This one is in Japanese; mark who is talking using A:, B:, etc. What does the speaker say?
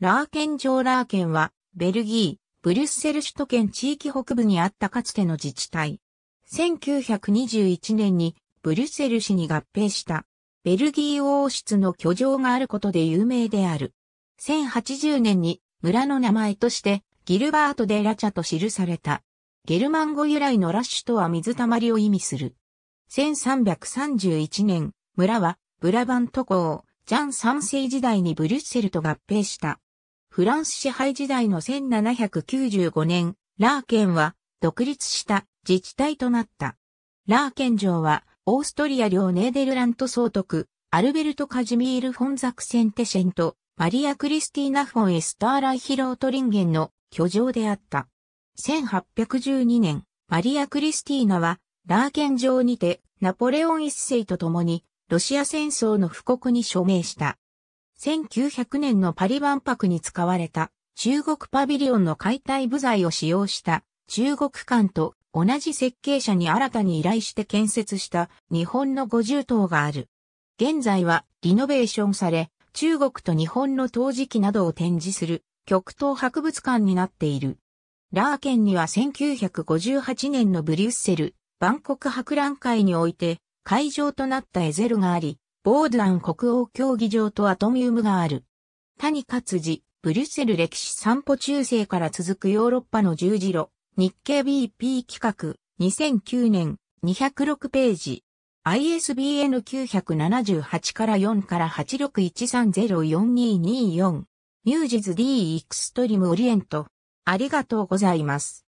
A: ラーケン城ラーケンは、ベルギー、ブリュッセル首都圏地域北部にあったかつての自治体。1921年にブリュッセル市に合併した。ベルギー王室の居城があることで有名である。1080年に村の名前としてギルバート・デ・ラチャと記された。ゲルマン語由来のラッシュとは水たまりを意味する。1331年、村はブラバント公、ジャン三世時代にブリュッセルと合併した。フランス支配時代の1795年、ラーケンは独立した自治体となった。ラーケン城はオーストリア領ネーデルラント総督、アルベルト・カジミール・フォンザクセンテシェンと、マリア・クリスティーナ・フォン・エスターライヒロートリンゲンの居城であった。1812年、マリア・クリスティーナは、ラーケン城にて、ナポレオン一世と共に、ロシア戦争の布告に署名した。1900年のパリ万博に使われた中国パビリオンの解体部材を使用した中国館と同じ設計者に新たに依頼して建設した日本の50棟がある。現在はリノベーションされ、中国と日本の陶磁器などを展示する極東博物館になっている。ラーケンには1958年のブリュッセル、バンコク博覧会において会場となったエゼルがあり、ボードラン国王競技場とアトミウムがある。谷勝治、ブリュッセル歴史散歩中世から続くヨーロッパの十字路、日経 BP 企画、2009年、206ページ。ISBN 978から4から8613042224。ミュージズ D エクストリムオリエント。ありがとうございます。